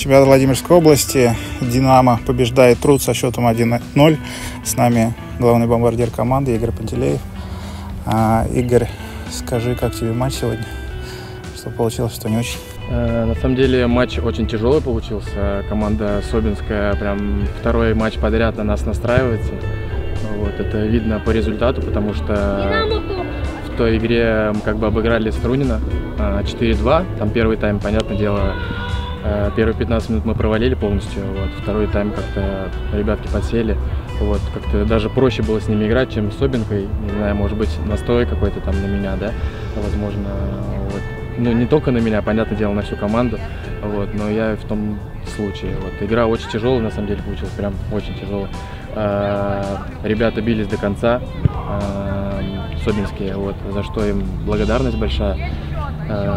Чемпионат Владимирской области. «Динамо» побеждает труд со счетом 1-0. С нами главный бомбардир команды Игорь Пантелеев. А, Игорь, скажи, как тебе матч сегодня? Что получилось, что не очень? Э, на самом деле матч очень тяжелый получился. Команда Собинская прям второй матч подряд на нас настраивается. Вот, это видно по результату, потому что в той игре мы как бы обыграли Струнина 4-2. Там первый тайм, понятное дело, первые 15 минут мы провалили полностью, вот. второй тайм как-то ребятки подсели. Вот, как-то даже проще было с ними играть, чем с Обинкой. Не знаю, может быть, настрой какой-то там на меня, да, возможно. Вот. Ну, не только на меня, понятное дело, на всю команду. Вот, но я в том случае. Вот. Игра очень тяжелая, на самом деле, получилась, прям очень тяжелая. А, ребята бились до конца, а, Собинские, вот, за что им благодарность большая.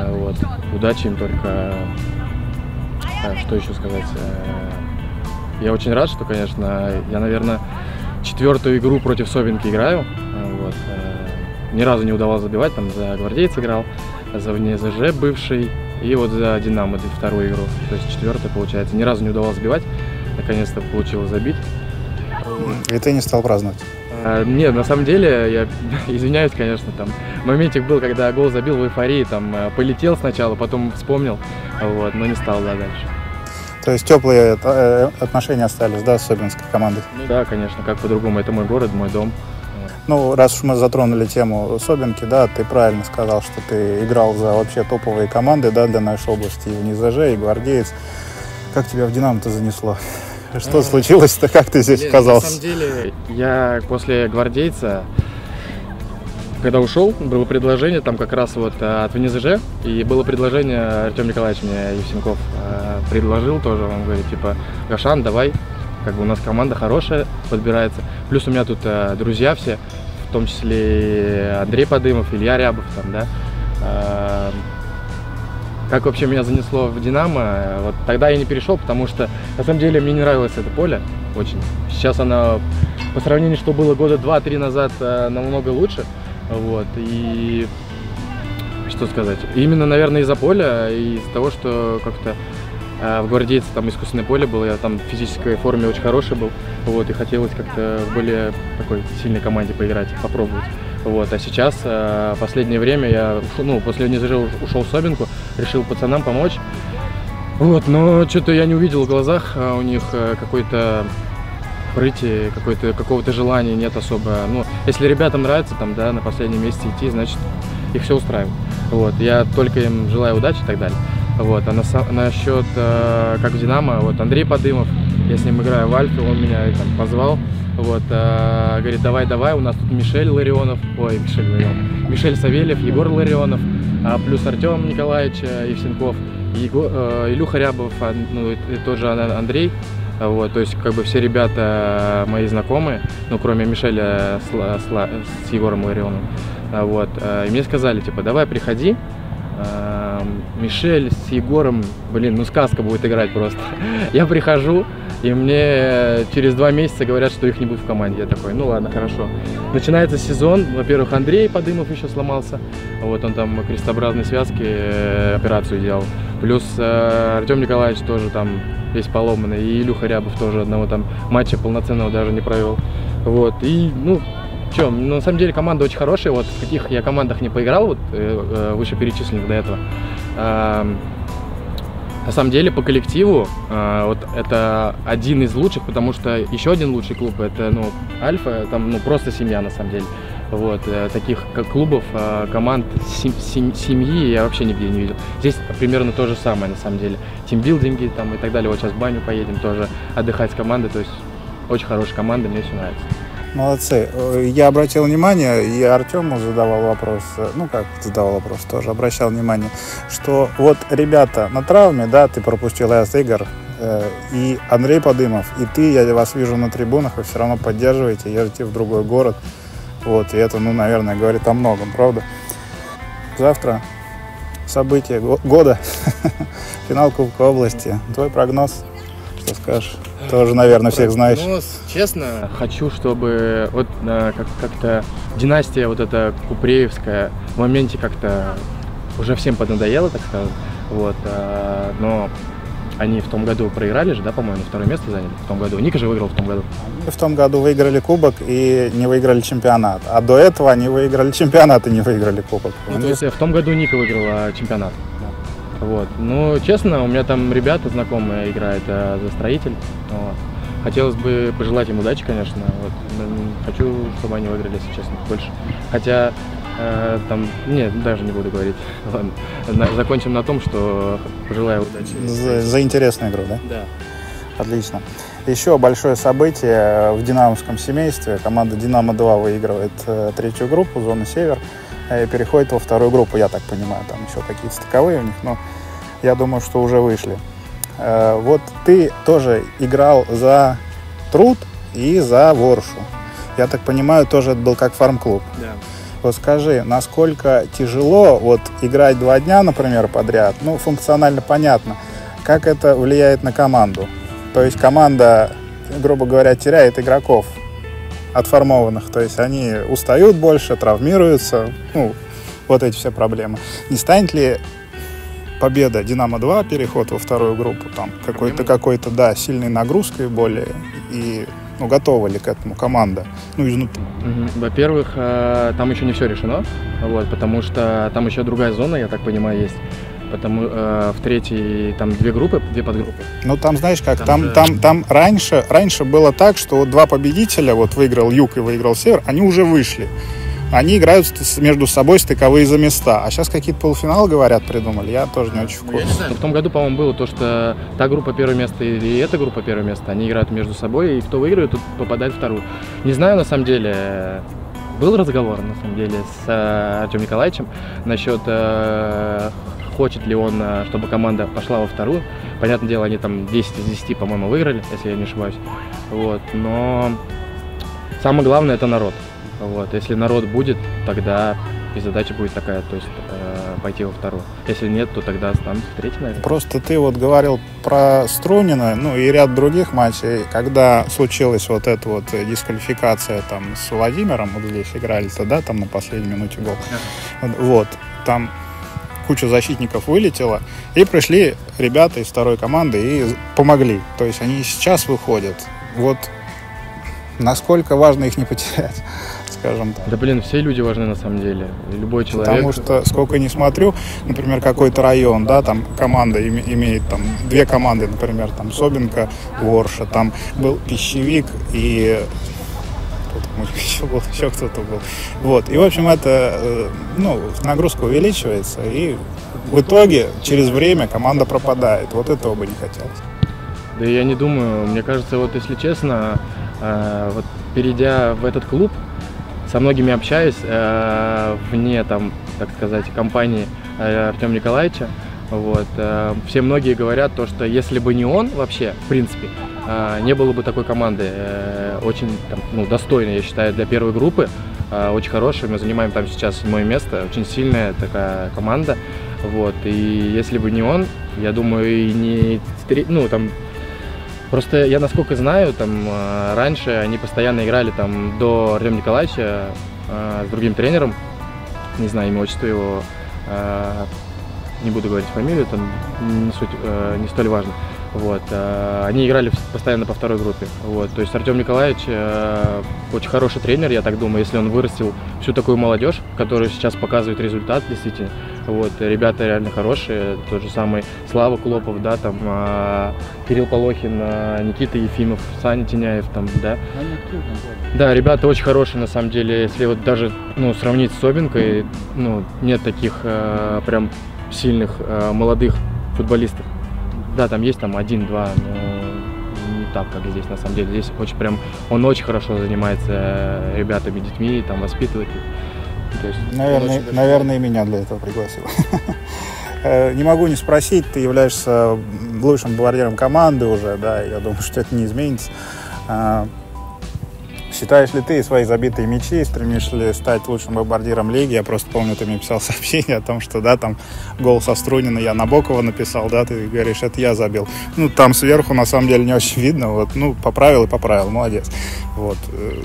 Вот. Удачи им только что еще сказать? Э, я очень рад, что, конечно, я, наверное, четвертую игру против Собинки играю. А, вот. Э, ни разу не удавалось забивать, там за гвардейц играл, за ВНЗЖ бывший и вот за Динамо вторую игру. То есть четвертая получается. Ни разу не удавалось забивать. Наконец-то получилось забить. И ты не стал праздновать? А, нет, на самом деле, я извиняюсь, конечно, там моментик был, когда гол забил в эйфории, там э, полетел сначала, потом вспомнил, вот, но не стал, да, дальше. То есть теплые э, отношения остались, да, с Собинской командой? Ну да, конечно, как по-другому, это мой город, мой дом. Ну, раз уж мы затронули тему Собинки, да, ты правильно сказал, что ты играл за вообще топовые команды, да, для нашей области, и в НИЗЖ, и Гвардеец. Как тебя в Динамо-то занесло? Что а, случилось-то? Как ты здесь оказался? На самом деле, я после гвардейца, когда ушел, было предложение там как раз вот э, от ВНЗЖ, и было предложение, Артем Николаевич мне Евсенков э, предложил тоже, он говорит, типа, Гашан, давай, как бы у нас команда хорошая подбирается, плюс у меня тут э, друзья все, в том числе Андрей Подымов, Илья Рябов, там, да, как вообще меня занесло в Динамо, вот тогда я не перешел, потому что на самом деле мне не нравилось это поле очень. Сейчас оно по сравнению, что было года два-три назад, э, намного лучше. Вот, и что сказать, именно, наверное, из-за поля, и из-за того, что как-то э, в гвардейце там искусственное поле было, я там в физической форме очень хороший был, вот, и хотелось как-то в более такой сильной команде поиграть, попробовать. Вот, а сейчас, э, последнее время, я, ну, после НИЗЖ ушел в Собинку, решил пацанам помочь. Вот, но что-то я не увидел в глазах а у них э, какой-то прыти, какого-то желания нет особо. Ну, если ребятам нравится там, да, на последнем месте идти, значит, их все устраивает. Вот, я только им желаю удачи и так далее. Вот, а на, насчет, э, как в Динамо, вот Андрей Подымов, я с ним играю в Альфе, он меня там позвал, вот, э, говорит, давай, давай, у нас тут Мишель Ларионов, ой, Мишель Ларионов, Мишель Савельев, Егор Ларионов, плюс Артем Николаевич э, Евсенков, Его, э, Илюха Рябов, а, ну, и, и тоже Андрей, вот, то есть, как бы все ребята мои знакомые, ну, кроме Мишеля с, с, с Егором Ларионовым, вот, э, и мне сказали, типа, давай приходи, Мишель с Егором, блин, ну сказка будет играть просто. Я прихожу, и мне через два месяца говорят, что их не будет в команде. Я такой, ну ладно, хорошо. Начинается сезон. Во-первых, Андрей Подымов еще сломался. Вот он там крестообразной связки э, операцию делал. Плюс э, Артем Николаевич тоже там весь поломанный. И Илюха Рябов тоже одного там матча полноценного даже не провел. Вот. И, ну, что, ну, на самом деле команда очень хорошая. Вот в каких я командах не поиграл, вот э, э вышеперечисленных до этого. На самом деле по коллективу э, вот это один из лучших, потому что еще один лучший клуб это ну Альфа, там ну просто семья на самом деле. Вот э, таких как клубов, э, команд сем, сем, семьи я вообще нигде не видел. Здесь примерно то же самое на самом деле. Тимбилдинги там и так далее. Вот сейчас в баню поедем тоже отдыхать с командой. То есть очень хорошая команда, мне все нравится. Молодцы. Я обратил внимание, и Артему задавал вопрос, ну как задавал вопрос, тоже обращал внимание, что вот ребята на травме, да, ты пропустил Эс Игорь, э, и Андрей Подымов, и ты, я вас вижу на трибунах, вы все равно поддерживаете, едете в другой город. Вот, и это, ну, наверное, говорит о многом, правда? Завтра событие года, финал Кубка области. Твой прогноз, что скажешь? Тоже, наверное, всех знаешь. Ну, честно, хочу, чтобы вот э, как- как-то династия вот эта Купреевская в моменте как-то уже всем поднадоела, так сказать. Вот, э, но они в том году проиграли же, да, по-моему, второе место заняли в том году. Ника же выиграл в том году. Они в том году выиграли кубок и не выиграли чемпионат. А до этого они выиграли чемпионат и не выиграли кубок. Ну, то есть в том году Ника выиграла чемпионат. Вот. Ну, честно, у меня там ребята знакомые играют а, за строитель. Вот. Хотелось бы пожелать им удачи, конечно. Вот. Хочу, чтобы они выиграли, если честно, больше. Хотя э, там, нет, даже не буду говорить. Ладно, закончим на том, что пожелаю удачи. За, за интересную игру, да? Да. Отлично. Еще большое событие в динамовском семействе. Команда «Динамо-2» выигрывает э, третью группу, зону «Север», и переходит во вторую группу, я так понимаю. Там еще какие-то стыковые у них, но я думаю, что уже вышли. Э, вот ты тоже играл за труд и за воршу. Я так понимаю, тоже это был как фарм-клуб. Да. Вот скажи, насколько тяжело вот играть два дня, например, подряд? Ну, функционально понятно. Как это влияет на команду? То есть команда, грубо говоря, теряет игроков отформованных. То есть они устают больше, травмируются. Ну, вот эти все проблемы. Не станет ли победа Динамо-2, переход во вторую группу, там какой-то, какой-то, да, сильной нагрузкой более и ну, готова ли к этому команда? Ну, изнутри. Во-первых, э, там еще не все решено, вот, потому что там еще другая зона, я так понимаю, есть. Потому э, в третьей там две группы, две подгруппы. Ну там знаешь как, там, там, же... там, там раньше, раньше было так, что вот два победителя, вот выиграл Юг и выиграл Север, они уже вышли они играют между собой стыковые за места. А сейчас какие-то полуфиналы, говорят, придумали. Я тоже не очень в курсе. в том году, по-моему, было то, что та группа первое место и эта группа первое место, они играют между собой, и кто выиграет, тот попадает в вторую. Не знаю, на самом деле, был разговор, на самом деле, с э, Артемом Николаевичем насчет э, хочет ли он, э, чтобы команда пошла во вторую. Понятное дело, они там 10 из 10, по-моему, выиграли, если я не ошибаюсь. Вот. Но самое главное это народ. Вот. Если народ будет, тогда и задача будет такая, то есть э, пойти во вторую. Если нет, то тогда останутся в третьей, наверное. Просто ты вот говорил про Струнина, ну и ряд других матчей, когда случилась вот эта вот дисквалификация там с Владимиром, вот здесь играли-то, да, там на последней минуте гол. Yeah. Вот, там куча защитников вылетела, и пришли ребята из второй команды и помогли. То есть они сейчас выходят. Вот насколько важно их не потерять скажем так. Да блин, все люди важны на самом деле. Любой человек. Потому что сколько не смотрю, например, какой-то район, да, там команда имеет там две команды, например, там Собинка, Ворша, там был пищевик и еще был, еще кто-то был. Вот. И, в общем, это, э, ну, нагрузка увеличивается, и в итоге через время команда пропадает. Вот этого бы не хотелось. Да я не думаю. Мне кажется, вот если честно, э, вот перейдя в этот клуб, со многими общаюсь э, вне, там, так сказать, компании Артема Николаевича. Вот. Все многие говорят то, что если бы не он вообще, в принципе, не было бы такой команды. Э, очень там, ну, достойной, я считаю, для первой группы. Э, очень хорошая. Мы занимаем там сейчас седьмое место. Очень сильная такая команда. Вот. И если бы не он, я думаю, и не ну, там, Просто я, насколько знаю, там э, раньше они постоянно играли там до Артема Николаевича с другим тренером, не знаю имя, отчество его, не буду говорить фамилию, там не, суть, не столь важно. Вот, они играли постоянно по второй группе. Вот, то есть Артем Николаевич очень хороший тренер, я так думаю, если он вырастил всю такую молодежь, которая сейчас показывает результат, действительно. Вот, ребята реально хорошие, тот же самый Слава Клопов, да, там, а, Кирилл Полохин, а, Никита Ефимов, Саня Теняев, там, да. Да, ребята очень хорошие, на самом деле, если вот даже, ну, сравнить с Собинкой, ну, нет таких а, прям сильных молодых футболистов. Да, там есть там один-два, но не так, как здесь, на самом деле. Здесь очень прям, он очень хорошо занимается ребятами, детьми, там, воспитывает их. есть, наверное, наверное, и меня для этого пригласил. Э, не могу не спросить, ты являешься лучшим бомбардиром команды уже, да, я думаю, что это не изменится. Считаешь ли ты свои забитые мячи, стремишься ли стать лучшим бомбардиром лиги? Я просто помню, ты мне писал сообщение о том, что, да, там гол со Струнина я на Бокова написал, да, ты говоришь, это я забил. Ну, там сверху, на самом деле, не очень видно, вот, ну, поправил и поправил, молодец. Вот. Э,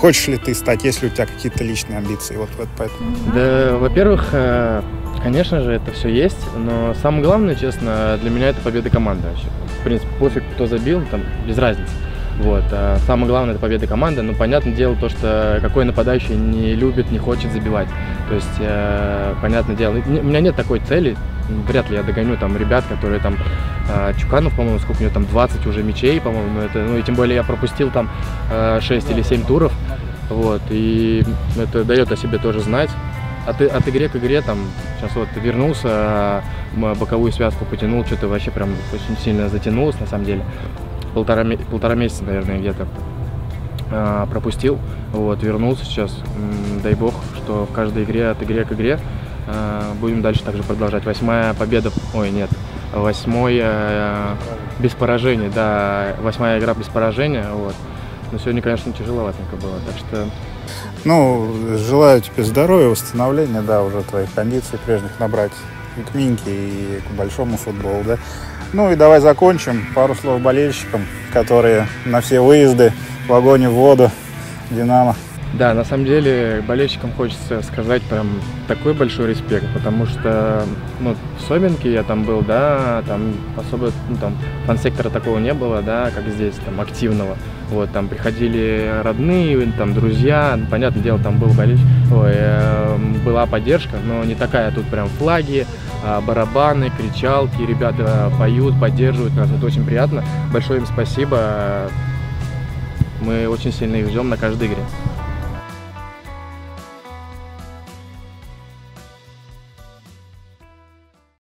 Хочешь ли ты стать, есть ли у тебя какие-то личные амбиции? Вот, вот поэтому. Да, во-первых, э, Конечно же, это все есть, но самое главное, честно, для меня это победа команды вообще. В принципе, пофиг, кто забил, там без разницы. Вот. А самое главное это победа команды. Ну, понятное дело, то, что какой нападающий не любит, не хочет забивать. То есть, э, понятное дело, у меня нет такой цели. Вряд ли я догоню там ребят, которые там э, Чуканов, по-моему, сколько у него там 20 уже мячей, по-моему, это, ну и тем более я пропустил там э, 6 или 7 туров. Вот, и это дает о себе тоже знать. От, от игре к игре там сейчас вот вернулся, боковую связку потянул, что-то вообще прям очень сильно затянулось на самом деле полтора, полтора месяца, наверное, где-то а, пропустил. Вот, вернулся сейчас. Дай бог, что в каждой игре от игре к игре а, будем дальше также продолжать. Восьмая победа, ой, нет, восьмое а, без поражения, да, восьмая игра без поражения, вот. Но сегодня, конечно, тяжеловатенько было, так что... Ну, желаю тебе здоровья, восстановления, да, уже твоих кондиций прежних набрать и к Миньке, и к большому футболу, да. Ну и давай закончим. Пару слов болельщикам, которые на все выезды в огонь в воду. Динамо. Да, на самом деле болельщикам хочется сказать прям такой большой респект, потому что ну, в Собинке я там был, да, там особо ну, там фан-сектора такого не было, да, как здесь, там активного. Вот, там приходили родные, там друзья, понятное дело, там был болельщик, ой, э, была поддержка, но не такая, тут прям флаги, э, барабаны, кричалки, ребята поют, поддерживают нас, это очень приятно. Большое им спасибо, мы очень сильно их ждем на каждой игре.